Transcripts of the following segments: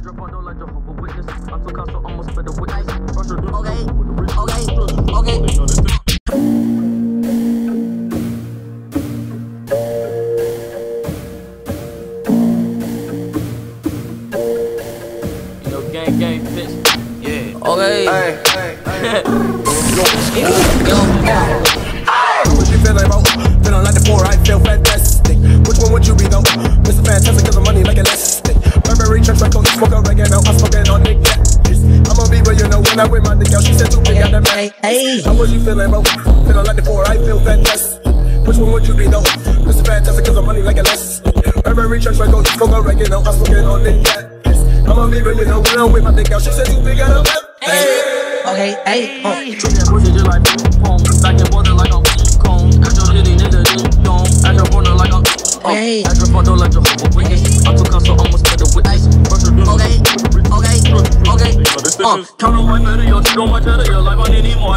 Okay, okay, okay. You know, gang, gang, bitch. Yeah. Okay. What you feeling about? Feeling like the four, I feel fantastic. Which one would you be though? Mr. Fantastic, cause the money like elastic. Burberry, Hey. You feeling, bro? Feeling like the four, I feel fantastic. Which one would you be though? Mr. Fantastic, cause the money like elastic. Burberry, church, record, smoke oregano, I'm smoking on Nick Yes. I'm a Viva, you know, when I'm with my dick out, she said to me, got that. Hey. Okay, hey, uh. Treat that pussy just like ping pong. Back and forth like a King Kong. At your titty, nigga, ding dong. At your corner like a. Hey. At your front door like Jehovah Witness. I took out so almost for the witness. Okay, okay, okay. Uh, count on my better, yo, cheat on my cheddar, yo. Life on anymore,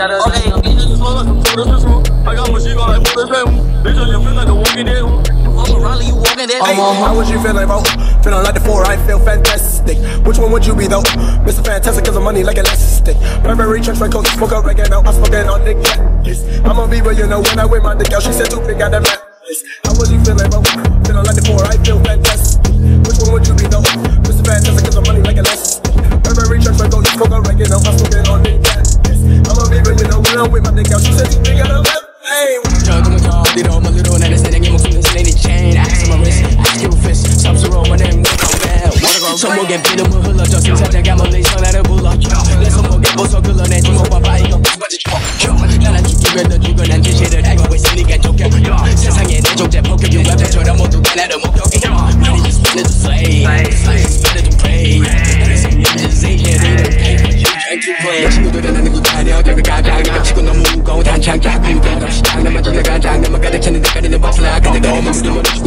Heard you were bring that Okay, Okay. these niggas slow like some total true. I got machine gun like bullet train. Bitch, you feel like a walking dead. Walk around, you walking there. Hey, how was you feeling, bro? Feeling like the four, I feel fantastic. Which one would you be, though? Mr. Fantastic, cause the money like elastic. Burberry, church, record, smoke oregano, I'm smoking on Nick Yes. I'm a Viva, you know, when I wear my dick out, she said too big, got that man. Yes. How was you feeling, bro? Feeling like the four, I feel fantastic. Which one would you be, though? Mr. Fantastic, cause the money like elastic. Burberry, church, record, smoke oregano, I'm smoking with my dick out. She said she think I left. Hey, drug on my car, did all my little nana said I get my feelings and any chain. I asked my wrist, I give a fist. Top zero, my name, no come back. Wanna go, someone get beat up. can't get me down i'ma go down I'm gonna get it in the bed in the box like I'm gonna go I'm gonna do my best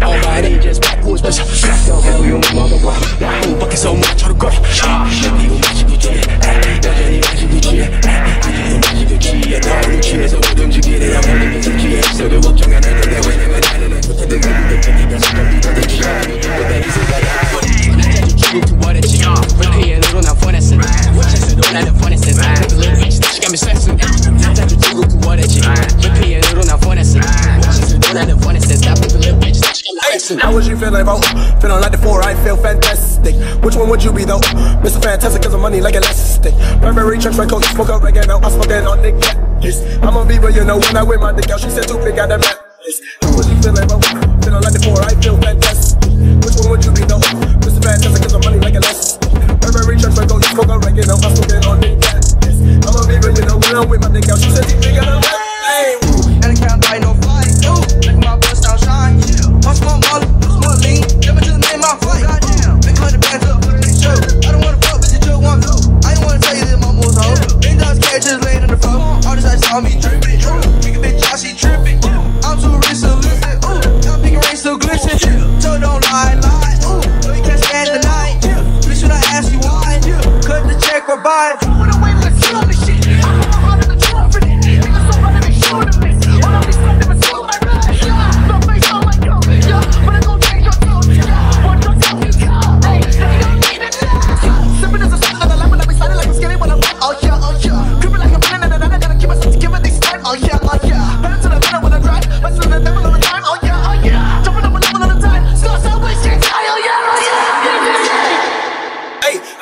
I'm just backwards but question. How would you feel if I uh, feeling like the four? I feel fantastic. Which one would you be though? Mr. Fantastic, cause of money like elastic. Primary trunks, right coat, smoke up again. Now I'm smoking on the gas. I'ma be real, you know, when I wear my dick out, she said too big, out demand this. How would you feel if I uh, feeling like the four? I feel fantastic. Which one would you be though? Mr. Fantastic, cause of money like elastic.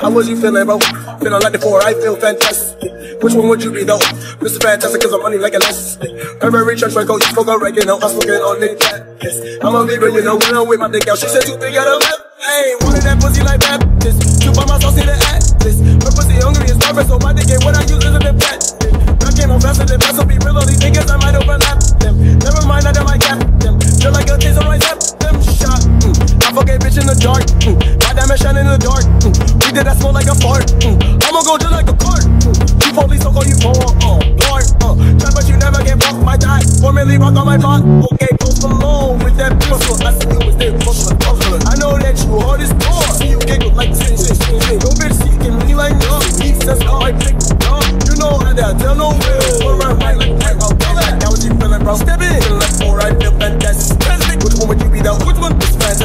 How was you feeling, bro? Feeling like the four, I feel fantastic. Which one would you be, though? Mr. Fantastic, cause I'm money like elastic. Burberry, church, record, smoke oregano, I'm smoking on Nick Yes. I'm a Viva, you know, when I'm with my dick out, she said too big, got a lap. Hey, wanted that pussy like Baptist. Two by my sauce, see the atlas. Her pussy hungry and starving, so my dick ain't what I use isn't it fat. I came on faster than fast, so be real, all these niggas, I might overlap them. Go just like a cart. You police, so call you for uh, Lord. Uh. Try, but you never get fucked. My die. Formerly rock on my block. Okay, post alone with that pistol. I see you was there, hustler, hustler. I know that you hard as door. See you giggle like sin, sin, sin, sin. No bitch seeking me like no. He says, oh, I pick no. You know how that tell no real. Go around right like that. I'll tell that. How was you feeling, bro? Step in. Feeling like four, I feel fantastic. Which one would you be, though? Which one? This fan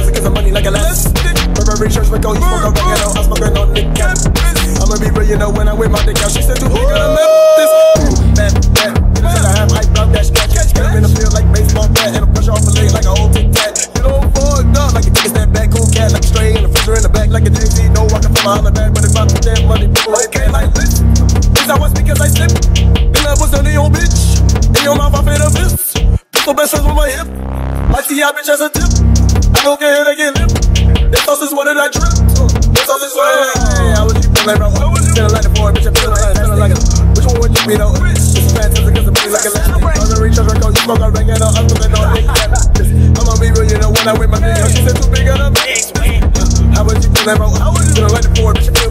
smoke on, you smoke on oregano, I'm smoking on the cat. I'ma be real, you know, when I wear my dick out. She said, too big on the Memphis. Bad, bad, said I have hype, drop that scratch. Get up in the field like baseball bat, and I push off a leg like a old tic tac. You know, fucked up, like a ticket that back, cool cat, like a stray in the freezer in the back, like a Jay-Z. No, I can feel my holler back, but it's about to damn money. People like, can't like this. This I was because I slipped. And that was on the old bitch. In your mouth, I fed a fist. Pistol best friends with my hip. My T.I. bitch has a tip. I don't hit, I get lip. This sauce is what did I drip? This sauce is what did I I was you feeling like, bro? Feeling like the boy, bitch, I'm feeling like, feeling like a. Which one would you be though? This is fantastic, cause I'm like a legend. I'm gonna reach over, go, smoke, I bang it up, I'm feeling on Nick I'ma be real, you know, when I my nigga, she said too big on How was you feeling, bro? How was you feeling like the boy, bitch,